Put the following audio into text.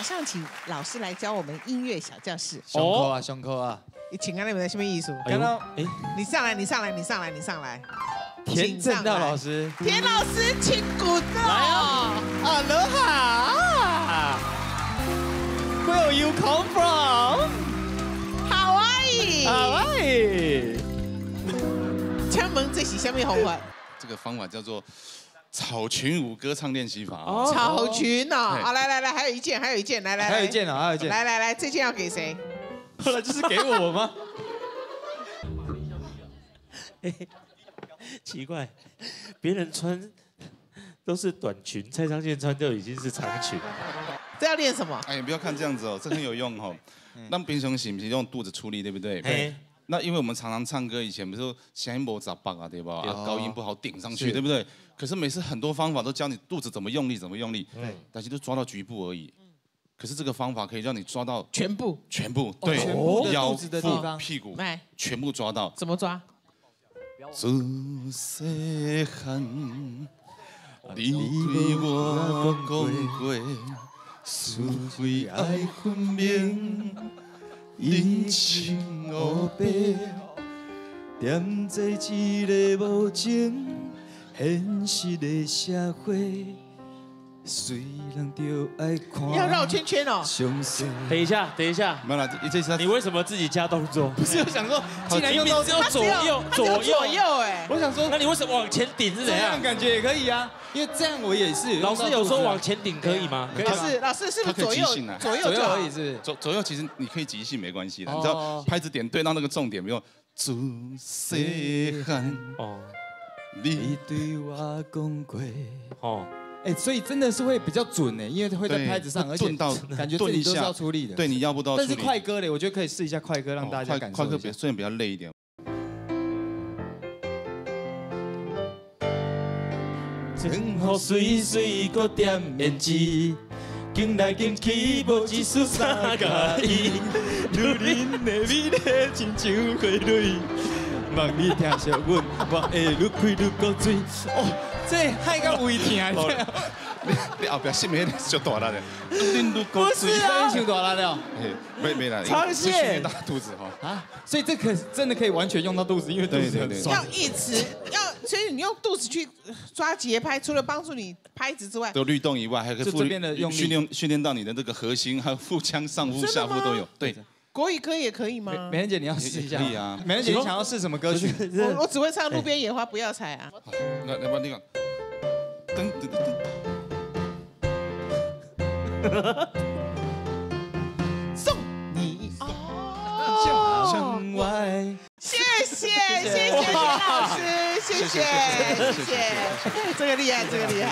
马上请老师来教我们音乐小教室。胸口啊，胸口啊！你请看那边的什么艺术？刚刚哎，你上来，你上来，你上来，你上来。田正道老师，田老师，请鼓掌。来啊阿罗哈，Where you come from？Hawaii。Hawaii，请问这是什么方法？这个方法叫做草裙舞歌唱练习法。哦草裙哦。对好，来来来，还有一件，还有一件，来来，还有一件啊，还有一件，来来来，这件要给谁？后来就是给我吗？奇怪，别人穿都是短裙，蔡昌宪穿就已经是长裙。这要练什么？哎，不要看这样子哦，这很有用哦。那平常是不是用肚子出力，对不对？哎，那因为我们常常唱歌，以前不是说声音不杂八啊，对吧？啊哦高音不好顶上去，对不对？可是每次很多方法都教你肚子怎么用力，怎么用力，对，但是都抓到局部而已。可是这个方法可以让你抓到全部。全部，对，腰子的地腹方屁股，全部抓到。怎么抓？自细汉，你对我讲过，是非爱分明，人情黑白。惦在一个无情现实的社会，要绕圈圈哦。等一下，等一下，没有啦，这次你为什么自己加动作？不是，我想说，竟然明用到明只有左右，他只有左右左，右哎。我想说，那你为什么往前顶是这怎样？样感觉也可以啊，因为这样我也是。老师有说往前前顶可以吗？可以吗老师，老师是不是左右他可以即兴啊左右左右而已，是？左左右其实你可以即兴没关系的，哦你知道拍子点对到那个重点没有？自细汉，哦你你对我讲过，哦，哎，所以真的是会比较准呢，因为会在拍子上，而且到 感觉这里都是要出力的。对你要不到但是快歌嘞，我觉得可以试一下快歌，让大家快快歌感受一下。比虽然比较累一点，前后水水搁点胭脂，紧来紧去无一丝三甲伊，女人的美丽亲像花蕊，望你听惜阮，我会愈开愈高水。哦，这害个胃疼，你后边心里就大了的，恁愈高水，这一球多来了的没没啦，长是训线练大肚子哈。啊！所以这可真的可以完全用到肚子，因为肚子很酸要。一直要，所以你用肚子去抓节拍，除了帮助你拍子之外，都律动以外，还可以就这边的用力训练训练到你的这个核心，还有腹腔、上腹、下腹都有。对，国语歌也可以吗美？美人姐，你要试一下可以啊美人姐，你想要试什么歌曲？我我只会唱《路边野花不要采》啊。那那么那个，噔噔噔噔 送你哦。谢谢谢谢田老师，谢谢谢谢，这个厉害，这个厉害。